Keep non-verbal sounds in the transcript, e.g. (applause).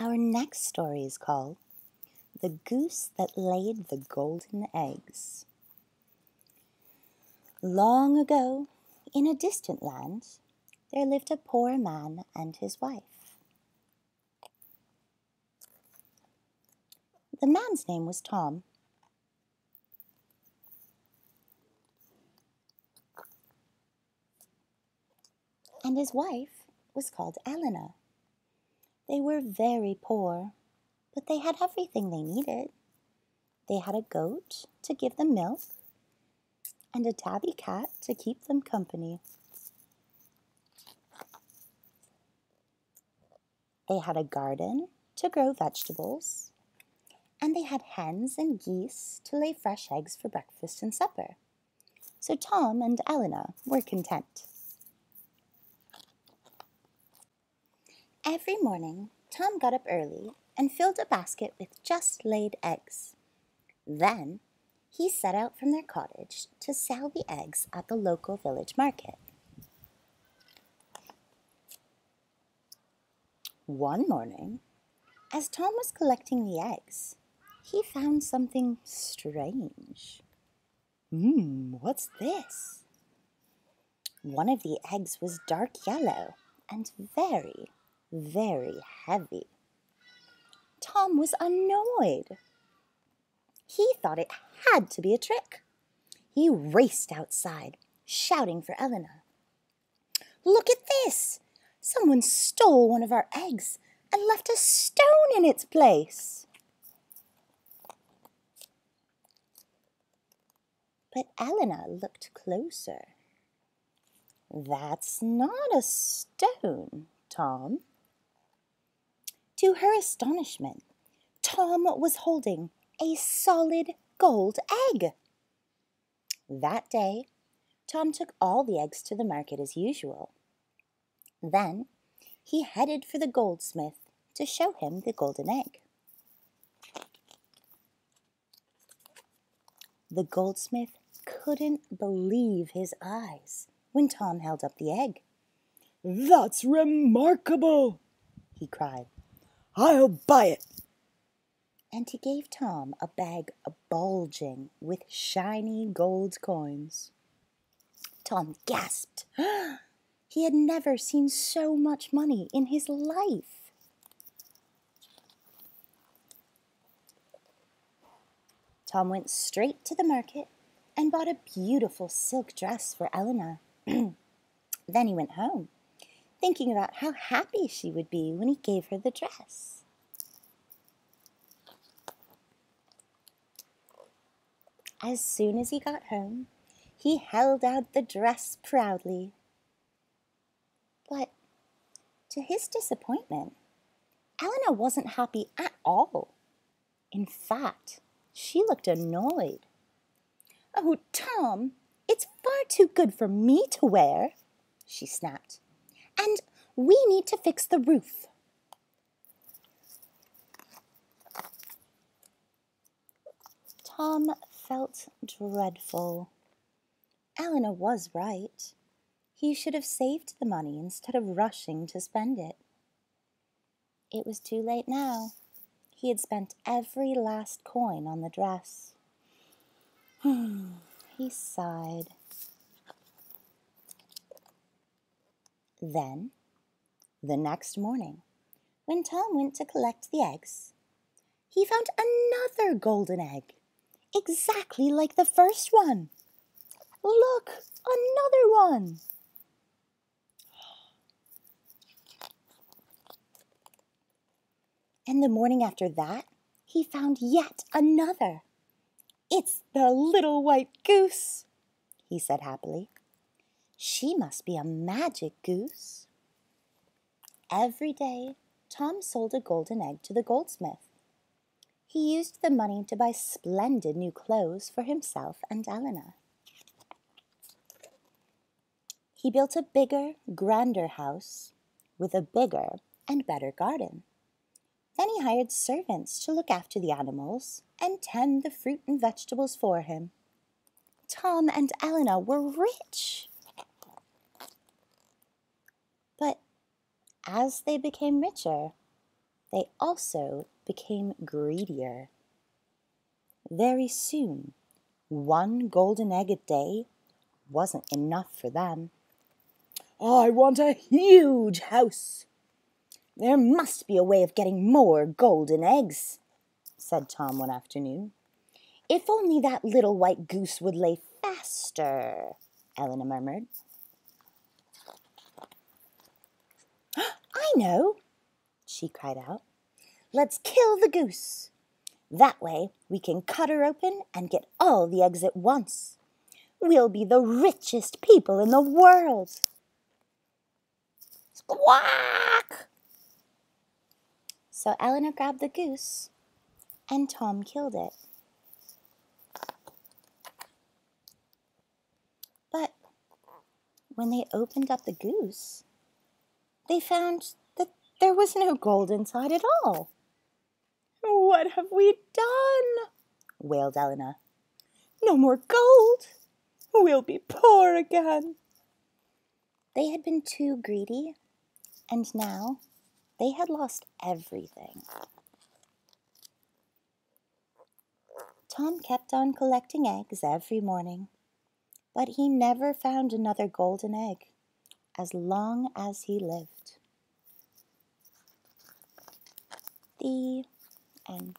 Our next story is called The Goose That Laid the Golden Eggs. Long ago, in a distant land, there lived a poor man and his wife. The man's name was Tom. And his wife was called Eleanor. They were very poor, but they had everything they needed. They had a goat to give them milk and a tabby cat to keep them company. They had a garden to grow vegetables, and they had hens and geese to lay fresh eggs for breakfast and supper. So Tom and Eleanor were content. Every morning, Tom got up early and filled a basket with just laid eggs. Then he set out from their cottage to sell the eggs at the local village market. One morning, as Tom was collecting the eggs, he found something strange. Hmm, what's this? One of the eggs was dark yellow and very, very heavy. Tom was annoyed. He thought it had to be a trick. He raced outside, shouting for Eleanor. Look at this! Someone stole one of our eggs and left a stone in its place. But Eleanor looked closer. That's not a stone, Tom. To her astonishment, Tom was holding a solid gold egg. That day, Tom took all the eggs to the market as usual. Then he headed for the goldsmith to show him the golden egg. The goldsmith couldn't believe his eyes when Tom held up the egg. That's remarkable, he cried. I'll buy it. And he gave Tom a bag bulging with shiny gold coins. Tom gasped. (gasps) He had never seen so much money in his life. Tom went straight to the market and bought a beautiful silk dress for Eleanor. (clears throat) then he went home thinking about how happy she would be when he gave her the dress. As soon as he got home, he held out the dress proudly. But to his disappointment, Eleanor wasn't happy at all. In fact, she looked annoyed. Oh, Tom, it's far too good for me to wear, she snapped and we need to fix the roof. Tom felt dreadful. Eleanor was right. He should have saved the money instead of rushing to spend it. It was too late now. He had spent every last coin on the dress. (sighs) he sighed. Then, the next morning, when Tom went to collect the eggs, he found another golden egg, exactly like the first one. Look, another one. And the morning after that, he found yet another. It's the little white goose, he said happily. She must be a magic goose. Every day, Tom sold a golden egg to the goldsmith. He used the money to buy splendid new clothes for himself and Eleanor. He built a bigger, grander house with a bigger and better garden. Then he hired servants to look after the animals and tend the fruit and vegetables for him. Tom and Eleanor were rich. But as they became richer, they also became greedier. Very soon, one golden egg a day wasn't enough for them. I want a huge house. There must be a way of getting more golden eggs, said Tom one afternoon. If only that little white goose would lay faster, Eleanor murmured. I know, she cried out. Let's kill the goose. That way we can cut her open and get all the eggs at once. We'll be the richest people in the world. Squawk! So Eleanor grabbed the goose and Tom killed it. But when they opened up the goose, they found there was no gold inside at all. What have we done? wailed Eleanor. No more gold. We'll be poor again. They had been too greedy, and now they had lost everything. Tom kept on collecting eggs every morning, but he never found another golden egg as long as he lived. The end.